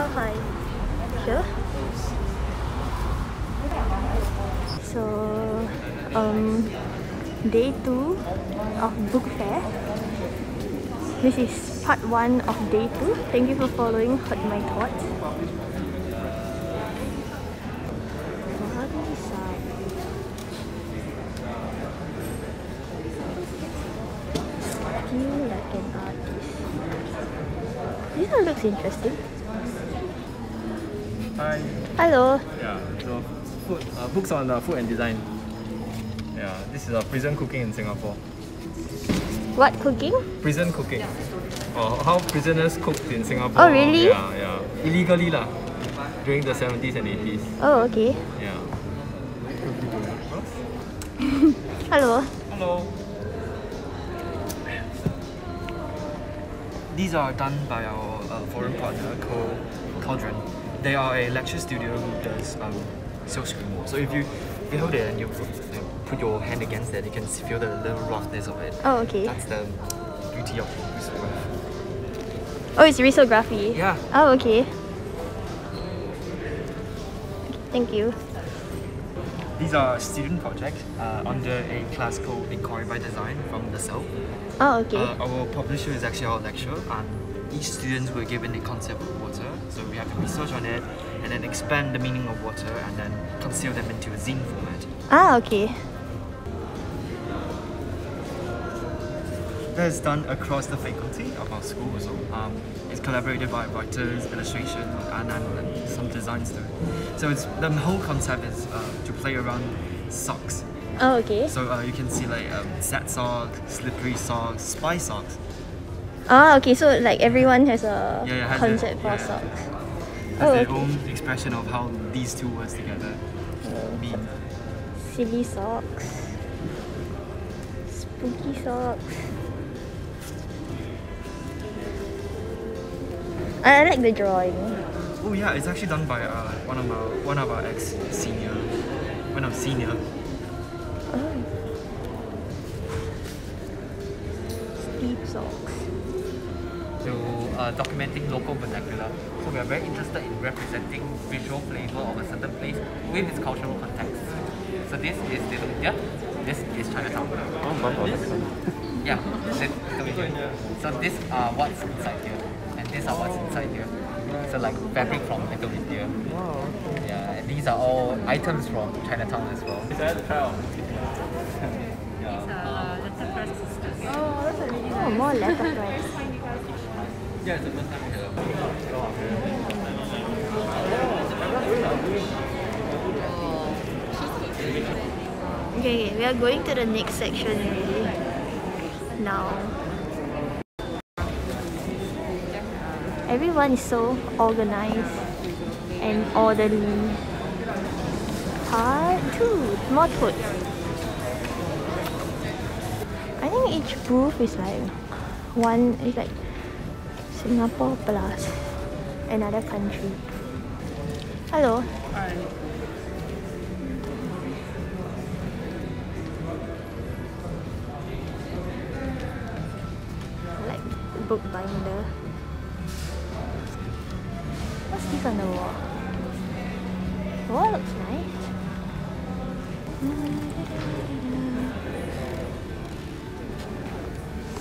Oh, hi. Sure. So, um, day two of book fair. This is part one of day two. Thank you for following Hurt My Thoughts. Feel like an artist. This one looks interesting. Hi. Hello. Yeah. So food uh, books on uh, food and design. Yeah. This is uh, prison cooking in Singapore. What cooking? Prison cooking. Or how prisoners cooked in Singapore. Oh, really? Yeah, yeah. Illegally lah. During the 70s and 80s. Oh, okay. Yeah. Hello. Hello. These are done by our uh, foreign partner called Cauldron. They are a lecture studio who does um, silk screen. So if you hold it and you put, you put your hand against it, you can feel the little roughness of it. Oh, okay. That's the beauty of risograph. Oh, it's risography. Yeah. Oh, okay. Thank you. These are student projects uh, under a class called Inquiry by Design from the South. Oh, okay. Uh, our publisher is actually our lecturer, and each student were given a concept of water. So we have to research on it, and then expand the meaning of water, and then conceal them into a zine format. ah, okay. That is done across the faculty of our school. So um, it's collaborated by writers, illustration, and, and, and some designs too. So it's the whole concept is uh, to play around socks. Oh, okay. So uh, you can see like um, sad socks, slippery socks, spy socks. Ah, okay. So like everyone has a Yeah, yeah, concept for socks. Has Oh, their okay. own expression of how these two words together mean. Silly socks. Spooky socks. I like the drawing. Oh yeah, it's actually done by uh, one of our one of our ex senior, one of senior. Oh. Steep socks. To uh, documenting local vernacular. So we are very interested in representing visual flavor of a certain place with its cultural context. So this is Little India, this is Chinatown. Yeah, Lit- Little India. So these are what's inside here, and these are what's inside here. So like fabric from Little India. Yeah, and these are all items from Chinatown as well. These are uh letter pressures. Oh, more letterpress. Okay, we are going to the next section already. Now. Everyone is so organized and orderly. Part 2, more food. I think each booth is like one, is like Singapore plus another country. Hello. like book binder. What's this on the wall? The wall looks nice. Hmm.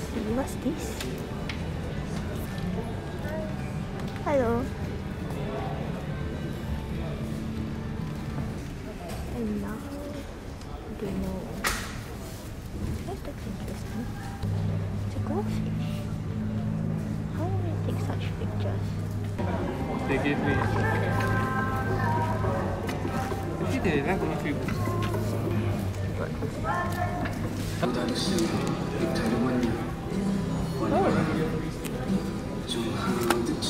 See what's this? Hello. Hello. Don't know. That looks interesting. It's a goldfish. How do we take such pictures? They gave me. Actually, they have only three books. You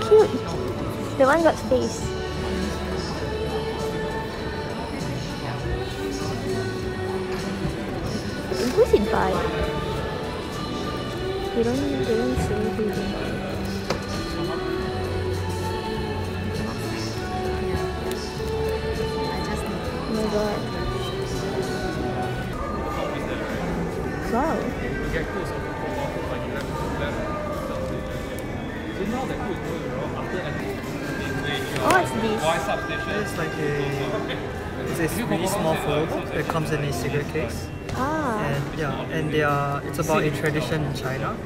cute! The one got space. Who's it by? They don't, they don't say who it is. Oh my god. It's like a it's a really small folder that comes in a cigarette case. Ah, And yeah, and they are it's about a tradition in China,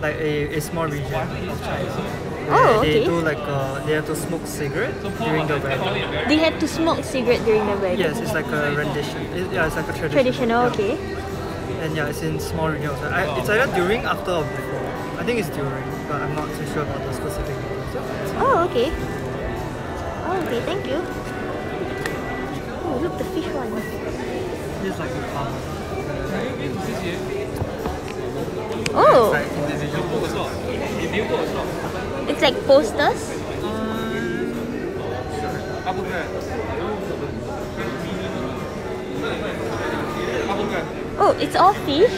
like a, a small region of China. Where Oh, they do like uh, they have to smoke cigarette during the wedding. they have to smoke cigarette during the wedding. Yes, it's like a rendition. It, yeah, it's like a tradition. Traditional, yeah. okay. And yeah, it's in small region of China. I, it's either during, after, or before. I think it's during, but I'm not too sure about the specific details. Oh, okay. Okay, thank you. Oh, look, the fish one. It's like a cover. Oh, it's like posters. Oh, it's all fish.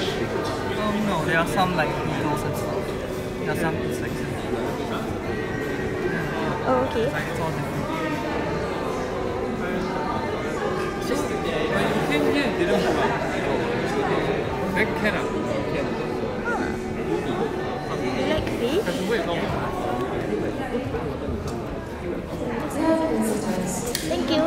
Um, no, there are some like beetles and stuff. There are some insects. and- Oh, okay. Like it's all different. You like fish? Thank you.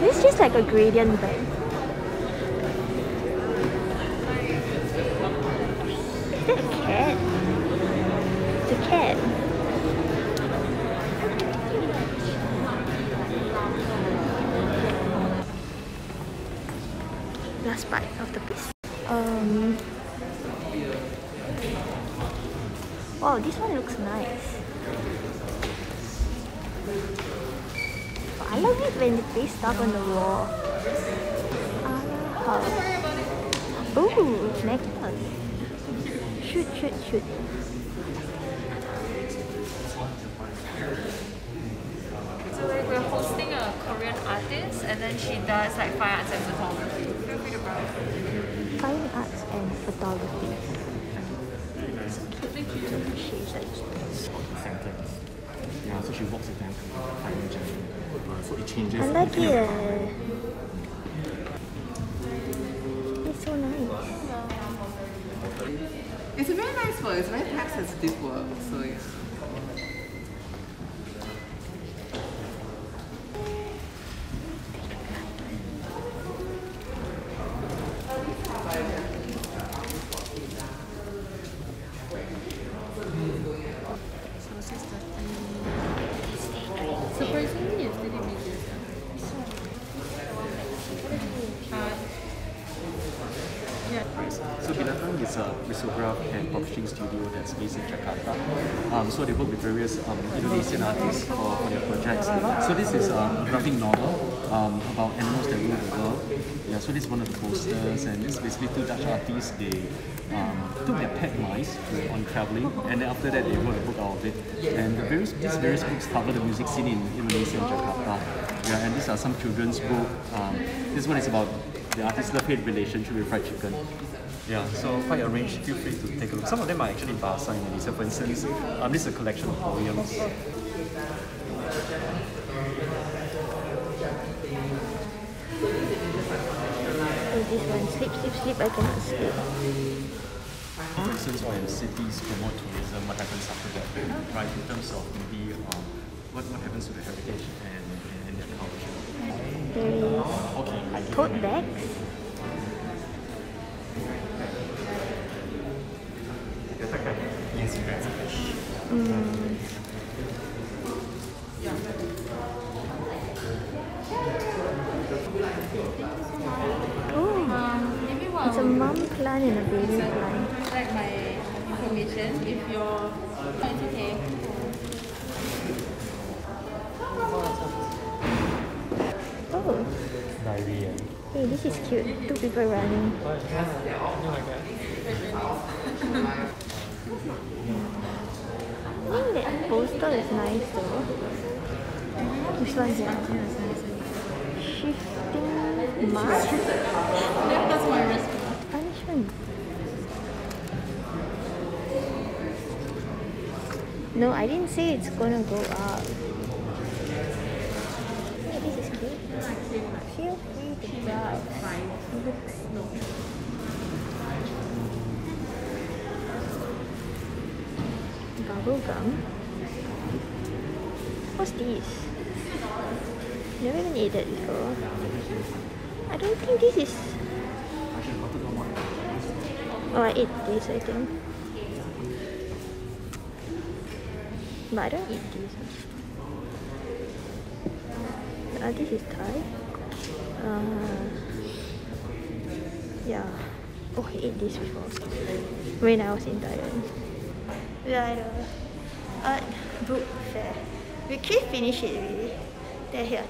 This is just like a gradient bag. Last bite of the piece. Um. Wow, this one looks nice. I love it when they paste stuff on the wall. Ah. Ooh, necklace. Shoot, shoot, shoot. So we're, we're hosting a Korean artist and then she does like fine arts and photography. Feel free to browse. Fine arts and photography. So cute. Shades like sentence. Yeah, so she walks with them to the. Uh, so it changes. I like it. on- It's so nice. It's a very nice work. It's a very text sensitive work. So yeah. Surprisingly, studio that's based in Jakarta. Um, so they work with various um, Indonesian artists for, for their projects. So this is um, a graphic novel um, about animals that rule the world. Yeah, so this is one of the posters, and it's basically two Dutch artists. They um, took their pet mice on traveling, and then after that they wrote a book out of it. And the various these various books cover the music scene in Indonesia and Jakarta. Yeah, and these are some children's book. Um, this one is about the artist's love-hate relationship with fried chicken. Yeah, so quite a range. Feel free to take a look. Some of them are actually Bahasa Indonesia. For instance, um, this is a collection of poems. This one. Sleep, sleep, sleep. I cannot sleep. For instance, when cities promote tourism, what happens after that, right? In terms of maybe um, what, what happens to the heritage and, and, and their culture. There is Okay, tote bags. Mm. Oh, it's a mom plant and a baby plant. like my information if you're. Oh, it's okay. Oh, Diarrhea. hey, this is cute. Two people running. Poster is nice though. This one yeah. Shifting mask. That's my response. Punishment. No, I didn't say it's gonna go up. Yeah, this is good. Feel free to browse. Bubble gum. What's this? Never even ate that before. I don't think this is. Oh, I ate this, I think. But I don't eat this. Uh, this is Thai. Uh, yeah. Oh, I ate this before. When I was in Thailand. I know. Art book fair. We actually finished it already. They're here.